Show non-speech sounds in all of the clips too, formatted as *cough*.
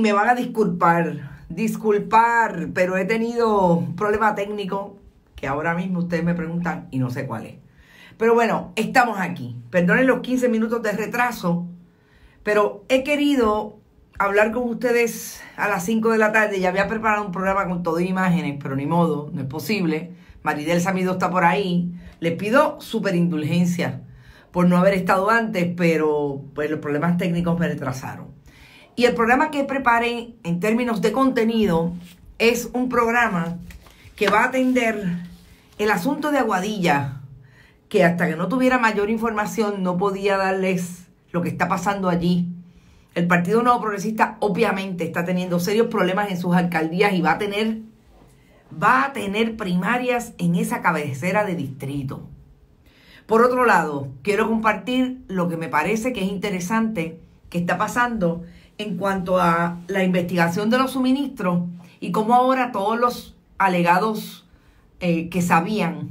Me van a disculpar, disculpar, pero he tenido un problema técnico que ahora mismo ustedes me preguntan y no sé cuál es. Pero bueno, estamos aquí. Perdonen los 15 minutos de retraso, pero he querido hablar con ustedes a las 5 de la tarde. Ya había preparado un programa con todo imágenes, pero ni modo, no es posible. Maridel Samido está por ahí. Les pido súper indulgencia por no haber estado antes, pero pues los problemas técnicos me retrasaron. Y el programa que preparé en términos de contenido es un programa que va a atender el asunto de Aguadilla, que hasta que no tuviera mayor información no podía darles lo que está pasando allí. El Partido Nuevo Progresista obviamente está teniendo serios problemas en sus alcaldías y va a tener va a tener primarias en esa cabecera de distrito. Por otro lado, quiero compartir lo que me parece que es interesante que está pasando en cuanto a la investigación de los suministros y cómo ahora todos los alegados eh, que sabían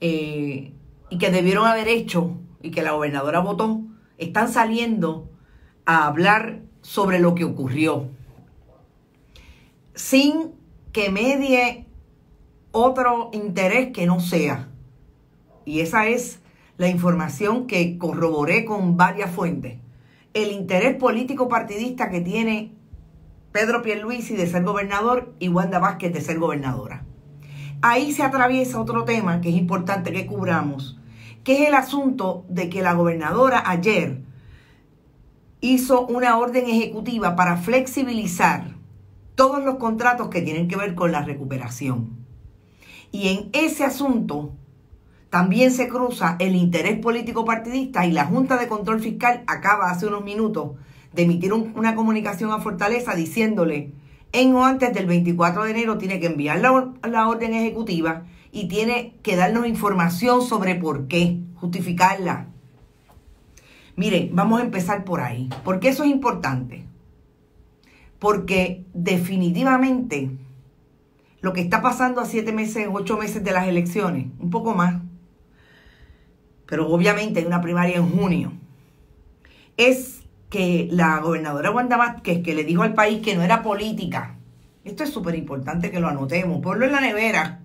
eh, y que debieron haber hecho y que la gobernadora votó, están saliendo a hablar sobre lo que ocurrió, sin que medie otro interés que no sea. Y esa es la información que corroboré con varias fuentes el interés político partidista que tiene Pedro Pierluisi de ser gobernador y Wanda Vázquez de ser gobernadora. Ahí se atraviesa otro tema que es importante que cubramos, que es el asunto de que la gobernadora ayer hizo una orden ejecutiva para flexibilizar todos los contratos que tienen que ver con la recuperación. Y en ese asunto también se cruza el interés político partidista y la Junta de Control Fiscal acaba hace unos minutos de emitir una comunicación a Fortaleza diciéndole en o antes del 24 de enero tiene que enviar la, orden ejecutiva y tiene que darnos información sobre por qué, justificarla. Miren, vamos a empezar por ahí. ¿Por qué eso es importante? Porque definitivamente lo que está pasando a siete meses, ocho meses de las elecciones, un poco más, pero obviamente hay una primaria en junio, es que la gobernadora Wanda Vázquez, que le dijo al país que no era política, esto es súper importante que lo anotemos, ponlo en la nevera,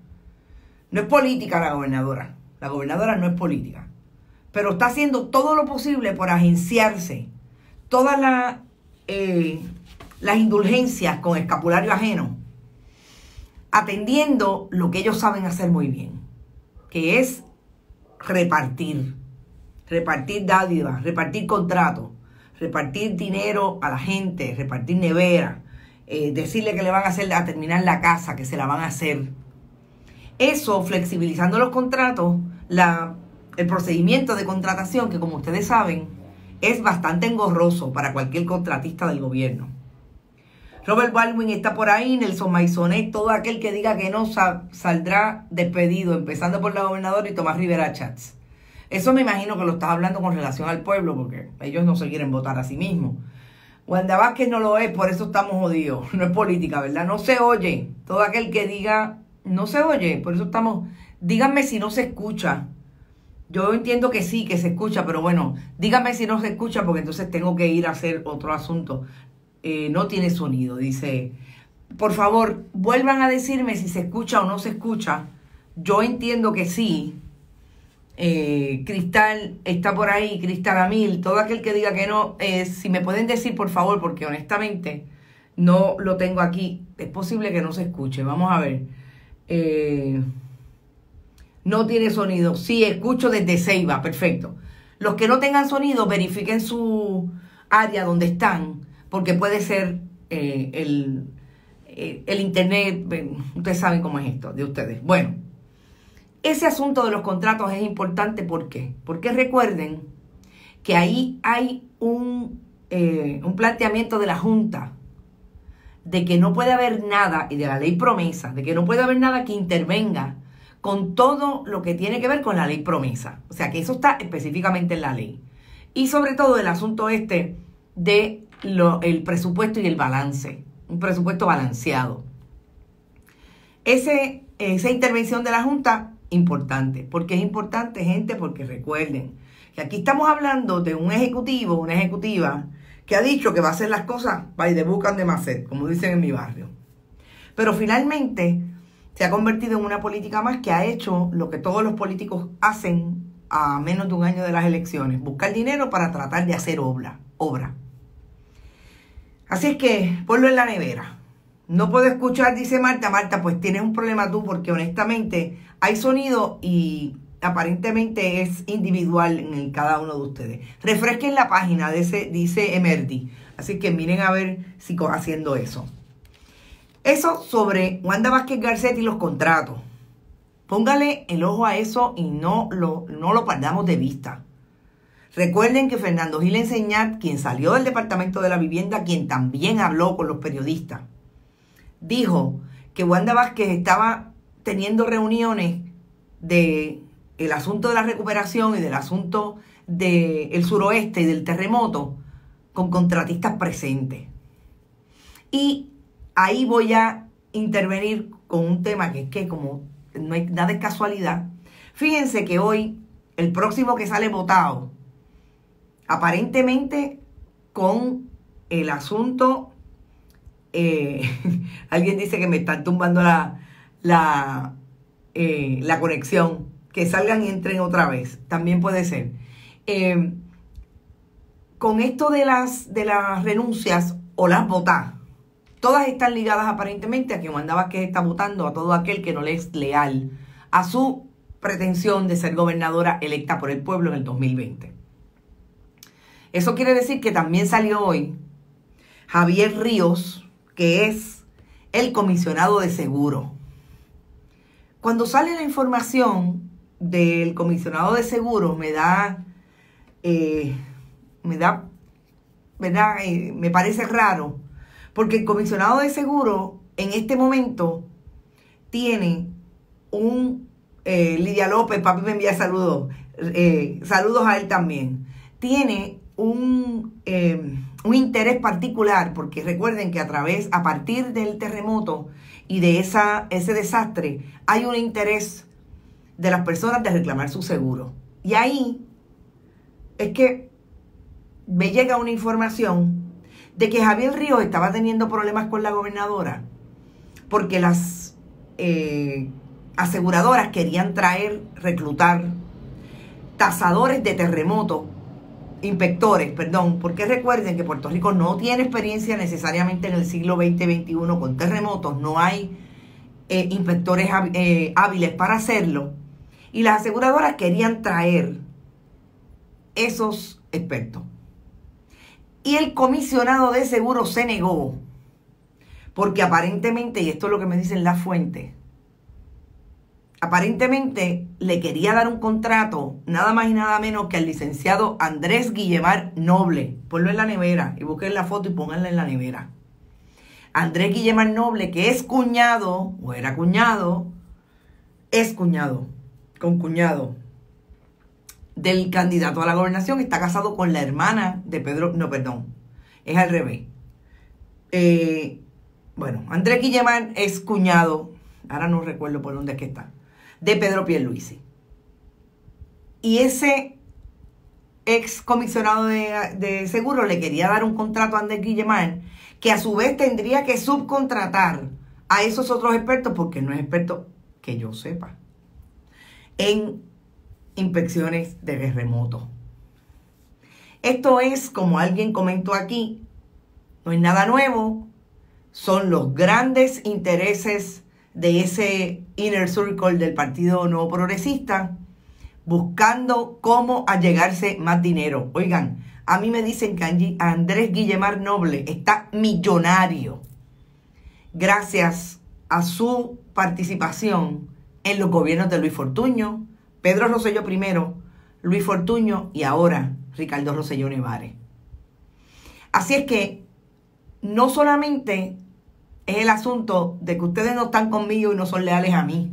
no es política la gobernadora, la gobernadora no es política, pero está haciendo todo lo posible por agenciarse todas la, eh, las indulgencias con escapulario ajeno, atendiendo lo que ellos saben hacer muy bien, que es repartir. Repartir dádivas, repartir contratos, repartir dinero a la gente, repartir nevera, eh, decirle que le van a hacer a terminar la casa, que se la van a hacer. Eso, flexibilizando los contratos, la, el procedimiento de contratación, que como ustedes saben, es bastante engorroso para cualquier contratista del gobierno. Robert Baldwin está por ahí, Nelson Maisonet, todo aquel que diga que no saldrá despedido, empezando por la gobernadora y Tomás Rivera Chats. Eso me imagino que lo estás hablando con relación al pueblo, porque ellos no se quieren votar a sí mismos. Wanda Vázquez no lo es, por eso estamos jodidos. *laughs* No es política, ¿verdad? No se oye. Todo aquel que diga, no se oye, por eso estamos... Díganme si no se escucha. Yo entiendo que sí, que se escucha, pero bueno, díganme si no se escucha porque entonces tengo que ir a hacer otro asunto. Eh, no tiene sonido. Dice, por favor, vuelvan a decirme si se escucha o no se escucha. Yo entiendo que sí. Eh, Cristal está por ahí, Cristal Amil, todo aquel que diga que no, eh, si me pueden decir por favor, porque honestamente no lo tengo aquí, es posible que no se escuche, vamos a ver. no tiene sonido, sí, escucho desde Ceiba, perfecto. Los que no tengan sonido, verifiquen su área donde están porque puede ser eh, el, eh, el Internet, ustedes saben cómo es esto de ustedes. Bueno, ese asunto de los contratos es importante, ¿por qué? Porque recuerden que ahí hay un, eh, un planteamiento de la Junta de que no puede haber nada, y de la ley promesa, de que no puede haber nada que intervenga con todo lo que tiene que ver con la ley promesa. O sea, que eso está específicamente en la ley. Y sobre todo el asunto este de el presupuesto y el balance, un presupuesto balanceado. Esa intervención de la Junta, importante. porque es importante, gente? Porque recuerden que aquí estamos hablando de un ejecutivo, una ejecutiva, que ha dicho que va a hacer las cosas by the book and the como dicen en mi barrio. Pero finalmente se ha convertido en una política más que ha hecho lo que todos los políticos hacen a menos de un año de las elecciones, buscar dinero para tratar de hacer obra. Así es que ponlo en la nevera. No puedo escuchar, dice Marta. Marta, pues tienes un problema tú porque honestamente hay sonido y aparentemente es individual en cada uno de ustedes. Refresquen la página, de ese, dice Emerdi. Así que miren a ver si haciendo eso. Eso sobre Wanda Vázquez Garcet y los contratos. Póngale el ojo a eso y no lo, no lo perdamos de vista. Recuerden que Fernando Gil Enseñat, quien salió del Departamento de la Vivienda, quien también habló con los periodistas, dijo que Wanda Vázquez estaba teniendo reuniones de el asunto de la recuperación y del asunto del suroeste y del terremoto con contratistas presentes. Y ahí voy a intervenir con un tema que es que como no hay nada de casualidad, fíjense que hoy el próximo que sale votado, aparentemente con el asunto, eh, *laughs* alguien dice que me están tumbando la, la, eh, la conexión, que salgan y entren otra vez, también puede ser. Eh, con esto de las, de las renuncias o las votadas, todas están ligadas aparentemente a que mandaba que está votando a todo aquel que no le es leal a su pretensión de ser gobernadora electa por el pueblo en el 2020. Eso quiere decir que también salió hoy Javier Ríos, que es el comisionado de seguro. Cuando sale la información del comisionado de seguros me da, eh, me da, ¿verdad? Eh, me parece raro, porque el comisionado de seguros en este momento tiene un, eh, Lidia López, papi me envía saludos, saludos a él también, tiene un, un interés particular, porque recuerden que a través, a partir del terremoto y de esa, ese desastre, hay un interés de las personas de reclamar su seguro. Y ahí es que me llega una información de que Javier Ríos estaba teniendo problemas con la gobernadora porque las eh, aseguradoras querían traer, reclutar tasadores de terremotos, inspectores, perdón, porque recuerden que Puerto Rico no tiene experiencia necesariamente en el siglo XX-XXI con terremotos, no hay eh, inspectores eh, hábiles para hacerlo. Y las aseguradoras querían traer esos expertos. Y el comisionado de seguro se negó, porque aparentemente, y esto es lo que me dicen las fuentes, aparentemente le quería dar un contrato nada más y nada menos que al licenciado Andrés Guillemar Noble. Ponlo en la nevera y busquen la foto y pónganla en la nevera. Andrés Guillemar Noble, que es cuñado, o era cuñado, es cuñado con cuñado del candidato a la gobernación, está casado con la hermana de Pedro, no, perdón, es al revés. Eh, bueno, Andrés Guillemán es cuñado, ahora no recuerdo por dónde es que está, de Pedro Pierluisi. Y ese ex comisionado de, de seguro le quería dar un contrato a Andrés Guillemán, que a su vez tendría que subcontratar a esos otros expertos, porque no es experto que yo sepa en inspecciones de terremotos. Esto es, como alguien comentó aquí, no es nada nuevo, son los grandes intereses de ese inner circle del Partido Nuevo Progresista buscando cómo allegarse más dinero. Oigan, a mí me dicen que Andrés Guillemar Noble está millonario gracias a su participación en los gobiernos de Luis Fortuño, Pedro Rosselló primero, Luis Fortuño y ahora Ricardo Rosselló Nevares. Así es que no solamente es el asunto de que ustedes no están conmigo y no son leales a mí.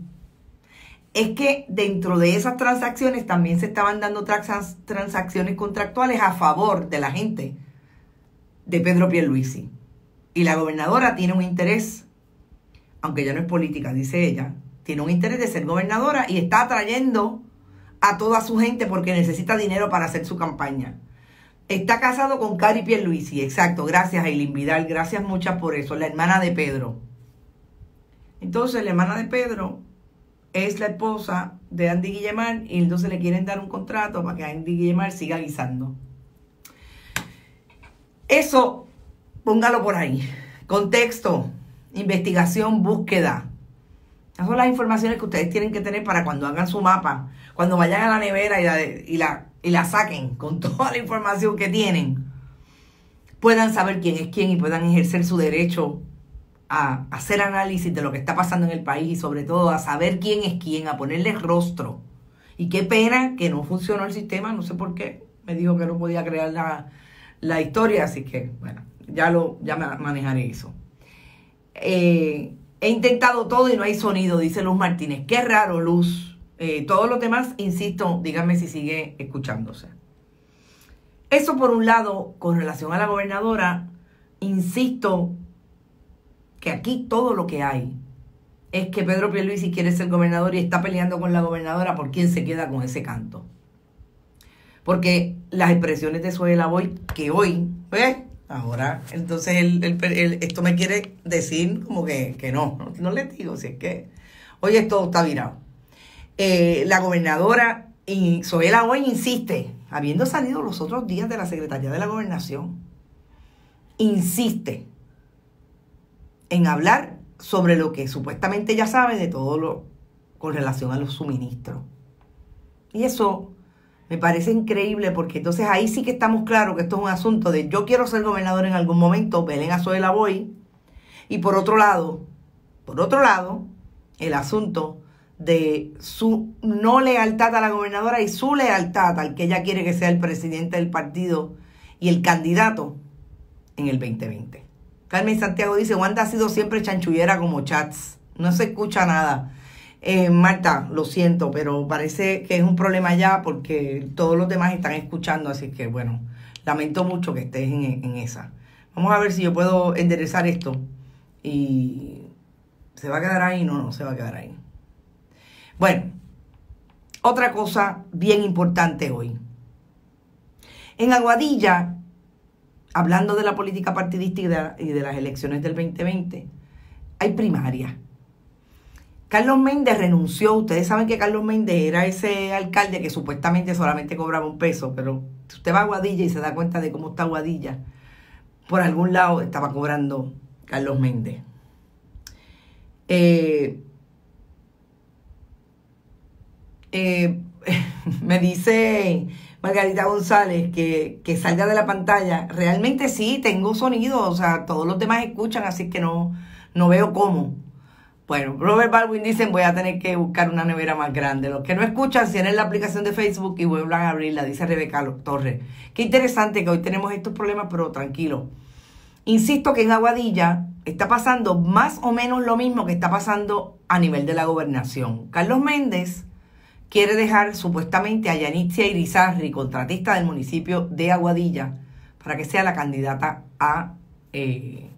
Es que dentro de esas transacciones también se estaban dando transacciones contractuales a favor de la gente de Pedro Pierluisi. Y la gobernadora tiene un interés, aunque ya no es política, dice ella, tiene un interés de ser gobernadora y está atrayendo a toda su gente porque necesita dinero para hacer su campaña. Está casado con Cari Pierluisi, exacto. Gracias, Eileen Vidal. Gracias muchas por eso. La hermana de Pedro. Entonces, la hermana de Pedro es la esposa de Andy Guillemar y entonces le quieren dar un contrato para que Andy Guillemar siga guisando. Eso, póngalo por ahí. Contexto, investigación, búsqueda. Esas son las informaciones que ustedes tienen que tener para cuando hagan su mapa, cuando vayan a la nevera y la, y la saquen con *laughs* toda la información que tienen, puedan saber quién es quién y puedan ejercer su derecho a hacer análisis de lo que está pasando en el país y sobre todo a saber quién es quién, a ponerle rostro. Y qué pena que no funcionó el sistema, no sé por qué. Me dijo que no podía crear la, la historia, así que bueno, ya, lo, ya manejaré eso. Eh, he intentado todo y no hay sonido, dice Luz Martínez. Qué raro, Luz. Eh, todos los demás, insisto, díganme si sigue escuchándose. Eso por un lado, con relación a la gobernadora, insisto que aquí todo lo que hay es que Pedro Pierluisi quiere ser gobernador y está peleando con la gobernadora por quién se queda con ese canto. Porque las expresiones de Suela Boy, que hoy, ¿ves? Ahora, entonces el, esto me quiere decir como que, no, no, le digo, si es que hoy esto está virado. Eh, la gobernadora Soela hoy insiste, habiendo salido los otros días de la Secretaría de la Gobernación, insiste en hablar sobre lo que supuestamente ya sabe de todo lo con relación a los suministros. Y eso me parece increíble porque entonces ahí sí que estamos claros que esto es un asunto de yo quiero ser gobernador en algún momento, Belén Azuela voy. Y por otro lado, por otro lado, el asunto de su no lealtad a la gobernadora y su lealtad al que ella quiere que sea el presidente del partido y el candidato en el 2020. Carmen Santiago dice, Wanda ha sido siempre chanchullera como chats, no se escucha nada. Eh, Marta, lo siento, pero parece que es un problema ya porque todos los demás están escuchando, así que bueno, lamento mucho que estés en, en esa. Vamos a ver si yo puedo enderezar esto y se va a quedar ahí, no, no, se va a quedar ahí. Bueno, otra cosa bien importante hoy. En Aguadilla, hablando de la política partidista y de, las elecciones del 2020, hay primarias. Carlos Méndez renunció. Ustedes saben que Carlos Méndez era ese alcalde que supuestamente solamente cobraba un peso, pero usted va a Guadilla y se da cuenta de cómo está Guadilla, por algún lado estaba cobrando Carlos Méndez. Eh, eh, *laughs* me dice Margarita González que, que, salga de la pantalla. Realmente sí, tengo sonido, o sea, todos los demás escuchan, así que no, no veo cómo. Bueno, Robert Baldwin dicen voy a tener que buscar una nevera más grande. Los que no escuchan, tienen la aplicación de Facebook y vuelvan a abrirla, dice Rebeca Torres. Qué interesante que hoy tenemos estos problemas, pero tranquilo. Insisto que en Aguadilla está pasando más o menos lo mismo que está pasando a nivel de la gobernación. Carlos Méndez quiere dejar supuestamente a Yanitzia Irizarri, contratista del municipio de Aguadilla, para que sea la candidata a, eh,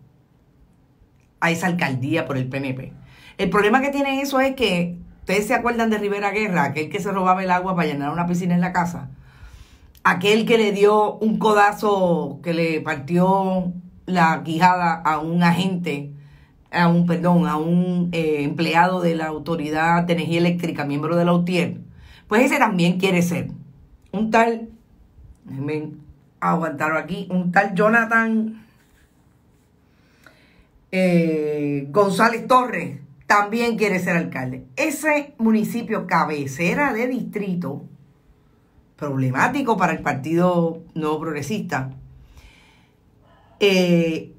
a esa alcaldía por el PNP. El problema que tiene eso es que, ustedes se acuerdan de Rivera Guerra, aquel que se robaba el agua para llenar una piscina en la casa, aquel que le dio un codazo, que le partió la quijada a un agente, a un, perdón, a un eh, empleado de la Autoridad de Energía Eléctrica, miembro de la UTIER, pues ese también quiere ser. Un tal, déjenme aguantarlo aquí, un tal Jonathan eh, González Torres, también quiere ser alcalde. Ese municipio cabecera de distrito, problemático para el Partido Nuevo Progresista, eh,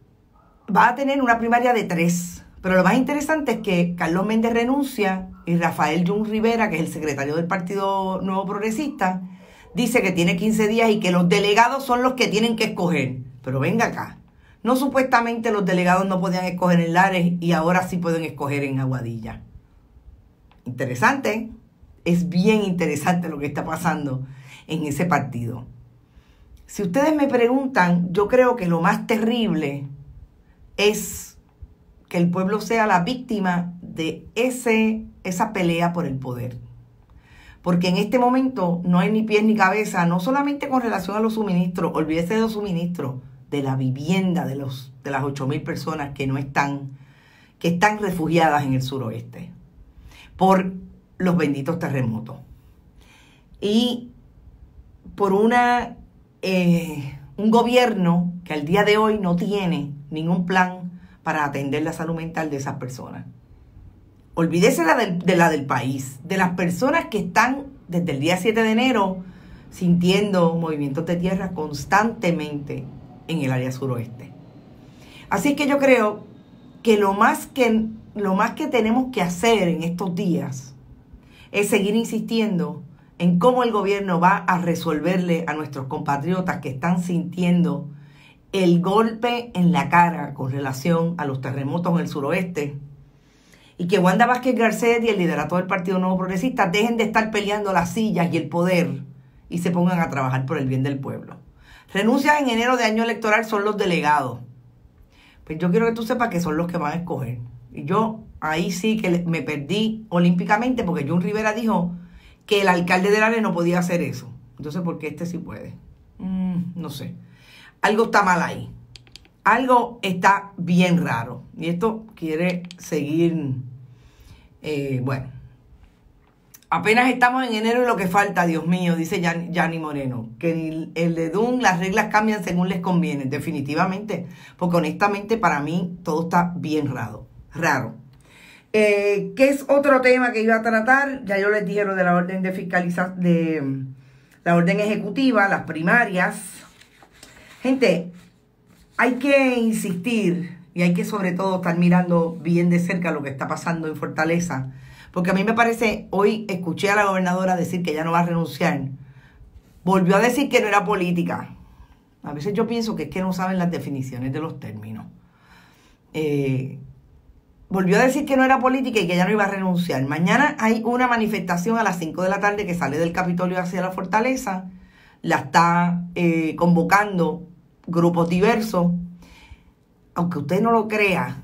va a tener una primaria de tres. Pero lo más interesante es que Carlos Méndez renuncia y Rafael Jun Rivera, que es el secretario del Partido Nuevo Progresista, dice que tiene 15 días y que los delegados son los que tienen que escoger. Pero venga acá, no supuestamente los delegados no podían escoger en Lares y ahora sí pueden escoger en Aguadilla. Interesante, es bien interesante lo que está pasando en ese partido. Si ustedes me preguntan, yo creo que lo más terrible es que el pueblo sea la víctima de ese, esa pelea por el poder. porque en este momento no hay ni pies ni cabeza, no solamente con relación a los suministros, olvídese de los suministros, de la vivienda de, los, de las 8.000 personas que no están, que están refugiadas en el suroeste por los benditos terremotos. Y por una, eh, un gobierno que al día de hoy no tiene ningún plan para atender la salud mental de esas personas. Olvídese la de la del país, de las personas que están desde el día 7 de enero sintiendo movimientos de tierra constantemente en el área suroeste. Así que yo creo que lo más que, lo más que tenemos que hacer en estos días es seguir insistiendo en cómo el gobierno va a resolverle a nuestros compatriotas que están sintiendo el golpe en la cara con relación a los terremotos en el suroeste y que Wanda Vázquez Garcet y el liderato del Partido Nuevo Progresista dejen de estar peleando las sillas y el poder y se pongan a trabajar por el bien del pueblo. Renuncias en enero de año electoral son los delegados. Pues yo quiero que tú sepas que son los que van a escoger. Y yo ahí sí que me perdí olímpicamente porque John Rivera dijo que el alcalde de área no podía hacer eso. Entonces, ¿por qué este sí puede? Mm, no sé. Algo está mal ahí. Algo está bien raro. Y esto quiere seguir eh, bueno, apenas estamos en enero y lo que falta, Dios mío, dice Yanni Moreno, que el de DUN las reglas cambian según les conviene, definitivamente, porque honestamente para mí todo está bien raro. raro. Eh, ¿Qué es otro tema que iba a tratar? Ya yo les dije lo de la orden de fiscalización, de la orden ejecutiva, las primarias. Gente, hay que insistir y hay que sobre todo estar mirando bien de cerca lo que está pasando en Fortaleza, porque a mí me parece, hoy escuché a la gobernadora decir que ya no va a renunciar, volvió a decir que no era política. A veces yo pienso que es que no saben las definiciones de los términos. Eh, volvió a decir que no era política y que ya no iba a renunciar. Mañana hay una manifestación a las 5 de la tarde que sale del Capitolio hacia la fortaleza. La está eh, convocando grupos diversos aunque usted no lo crea,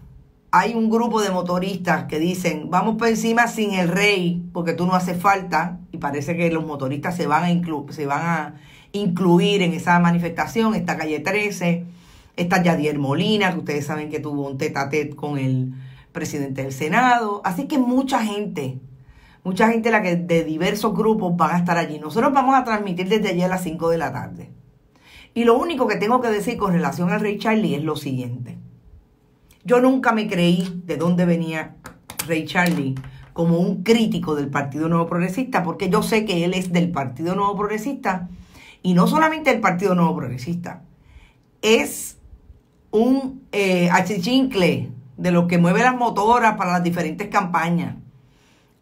hay un grupo de motoristas que dicen, vamos por encima sin el rey, porque tú no haces falta, y parece que los motoristas se van a, se van a incluir en esa manifestación, esta calle 13, está Yadier Molina, que ustedes saben que tuvo un tete a tete con el presidente del Senado, así que mucha gente, mucha gente la que de diversos grupos van a estar allí. Nosotros vamos a transmitir desde allí a las 5 de la tarde. Y lo único que tengo que decir con relación al rey Charlie es lo siguiente. Yo nunca me creí de dónde venía Ray Charlie como un crítico del Partido Nuevo Progresista, porque yo sé que él es del Partido Nuevo Progresista, y no solamente del Partido Nuevo Progresista, es un eh, achichincle de lo que mueve las motoras para las diferentes campañas.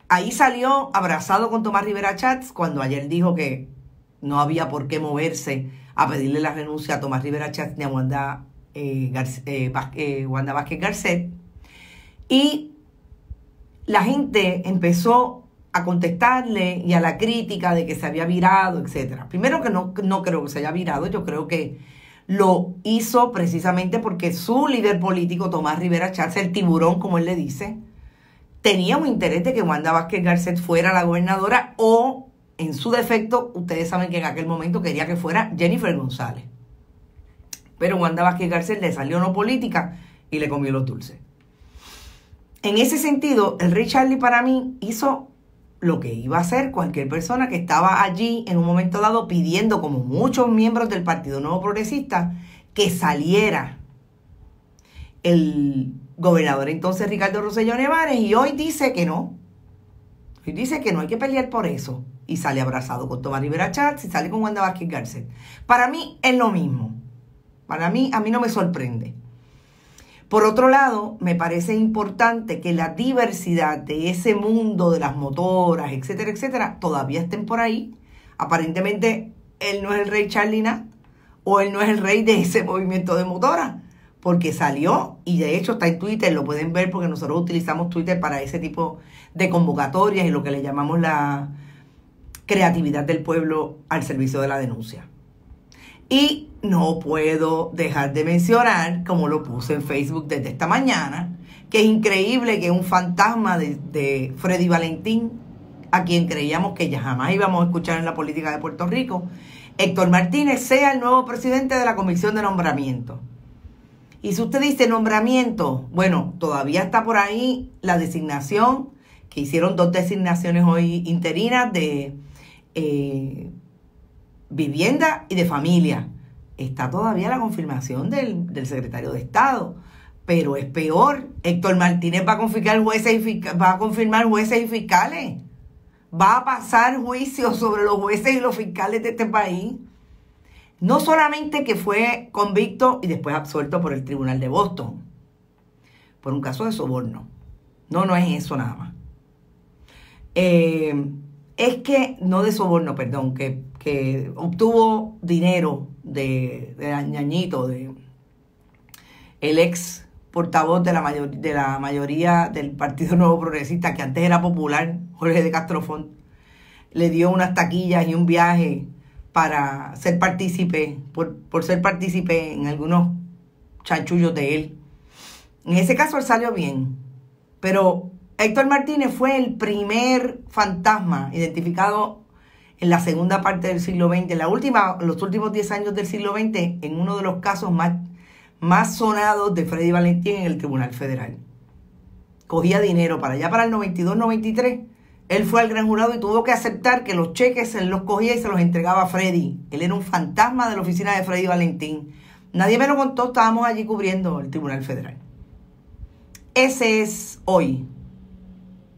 Ahí salió abrazado con Tomás Rivera Chats cuando ayer dijo que no había por qué moverse a pedirle la renuncia a Tomás Rivera Chats ni a Wanda, eh, eh, eh, Wanda Vázquez Garcet. Y la gente empezó a contestarle y a la crítica de que se había virado, etc. Primero que no, no creo que se haya virado, yo creo que lo hizo precisamente porque su líder político, Tomás Rivera Chats, el tiburón, como él le dice, tenía un interés de que Wanda Vázquez Garcet fuera la gobernadora o en su defecto, ustedes saben que en aquel momento quería que fuera Jennifer González. Pero Wanda Vázquez Garcés le salió no política y le comió los dulces. En ese sentido, el rey Charlie para mí hizo lo que iba a hacer cualquier persona que estaba allí en un momento dado pidiendo, como muchos miembros del Partido Nuevo Progresista, que saliera el gobernador entonces Ricardo Rosselló Nevares y hoy dice que no. Hoy dice que no hay que pelear por eso y sale abrazado con Tomás Rivera Chats y sale con Wanda Vázquez Garcet. Para mí es lo mismo. Para mí, a mí no me sorprende. Por otro lado, me parece importante que la diversidad de ese mundo de las motoras, etcétera, etcétera, todavía estén por ahí. Aparentemente, él no es el rey Charlina o él no es el rey de ese movimiento de motoras, porque salió y de hecho está en Twitter, lo pueden ver porque nosotros utilizamos Twitter para ese tipo de convocatorias y lo que le llamamos la, creatividad del pueblo al servicio de la denuncia. Y no puedo dejar de mencionar, como lo puse en Facebook desde esta mañana, que es increíble que un fantasma de, Freddy Valentín a quien creíamos que ya jamás íbamos a escuchar en la política de Puerto Rico, Héctor Martínez sea el nuevo presidente de la Comisión de Nombramiento. Y si usted dice nombramiento, bueno, todavía está por ahí la designación, que hicieron dos designaciones hoy interinas de eh, vivienda y de familia. Está todavía la confirmación del, secretario de Estado. Pero es peor. Héctor Martínez va a confirmar jueces y, va a confirmar jueces y fiscales. Va a pasar juicio sobre los jueces y los fiscales de este país. No solamente que fue convicto y después absuelto por el Tribunal de Boston, por un caso de soborno. No, no es eso nada más. Eh, es que, no de soborno, perdón, que, que obtuvo dinero de, de de el ex portavoz de la, mayor, de la mayoría del Partido Nuevo Progresista, que antes era popular, Jorge de Castrofón, le dio unas taquillas y un viaje para ser partícipe, por, por ser partícipe en algunos chanchullos de él. En ese caso él salió bien, pero Héctor Martínez fue el primer fantasma identificado en la segunda parte del siglo XX, en la última, los últimos 10 años del siglo XX, en uno de los casos más, más sonados de Freddy Valentín en el Tribunal Federal. Cogía dinero para allá para el 92-93. Él fue al gran jurado y tuvo que aceptar que los cheques se los cogía y se los entregaba a Freddy. Él era un fantasma de la oficina de Freddy Valentín. Nadie me lo contó, estábamos allí cubriendo el Tribunal Federal. Ese es hoy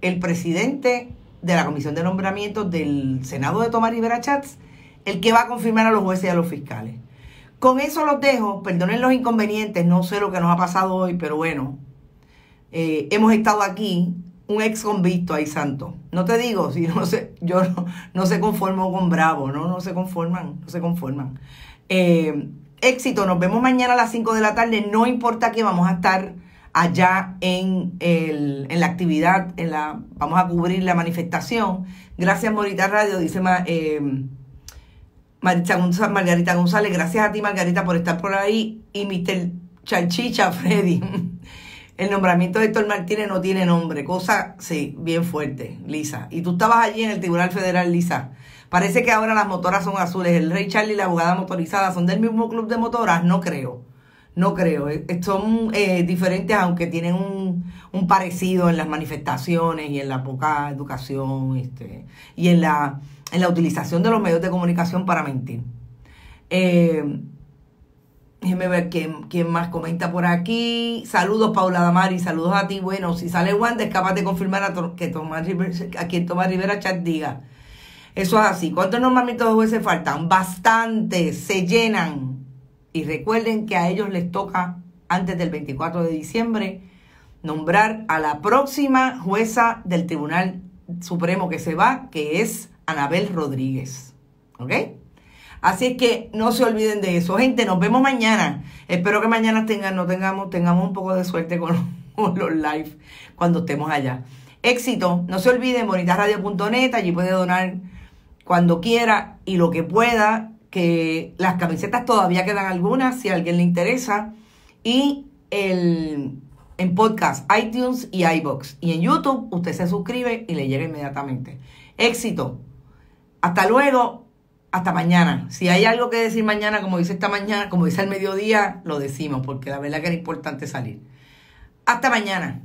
el presidente de la Comisión de Nombramientos del Senado de Tomás Rivera Chats, el que va a confirmar a los jueces y a los fiscales. Con eso los dejo, perdonen los inconvenientes, no sé lo que nos ha pasado hoy, pero bueno, eh, hemos estado aquí, un ex convicto ahí santo. No te digo, si no sé, yo no, no se conformo con Bravo, no, no se conforman, no se conforman. Eh, éxito, nos vemos mañana a las 5 de la tarde, no importa que vamos a estar allá en, el, en la actividad, en la, vamos a cubrir la manifestación. Gracias, Morita Radio, dice eh, Margarita González. Gracias a ti, Margarita, por estar por ahí. Y Mr. Chalchicha, *laughs* Freddy. El nombramiento de Héctor Martínez no tiene nombre, cosa, sí, bien fuerte, Lisa. Y tú estabas allí en el Tribunal Federal, Lisa. Parece que ahora las motoras son azules. El Rey Charlie y la abogada motorizada son del mismo club de motoras, no creo. No creo. Eh, son eh, diferentes, aunque tienen un, un, parecido en las manifestaciones y en la poca educación este, y en la, en la utilización de los medios de comunicación para mentir. Eh, déjeme ver quién, quién, más comenta por aquí. Saludos, Paula Damari. Saludos a ti. Bueno, si sale Wanda, es capaz de confirmar a, que Tomás Rivera, a quien Tomás Rivera Chat diga. Eso es así. ¿Cuántos nombramientos de jueces faltan? Bastantes. Se llenan y recuerden que a ellos les toca, antes del 24 de diciembre, nombrar a la próxima jueza del Tribunal Supremo que se va, que es Anabel Rodríguez. ¿Ok? Así es que no se olviden de eso. Gente, nos vemos mañana. Espero que mañana tengan, no tengamos, tengamos un poco de suerte *laughs* con los, live cuando estemos allá. Éxito. No se olviden, bonitasradio.net, allí puede donar cuando quiera y lo que pueda que las camisetas todavía quedan algunas, si a alguien le interesa. Y el, en podcast, iTunes y iBox. Y en YouTube usted se suscribe y le llega inmediatamente. Éxito. Hasta luego. Hasta mañana. Si hay algo que decir mañana, como dice esta mañana, como dice el mediodía, lo decimos, porque la verdad que era importante salir. Hasta mañana.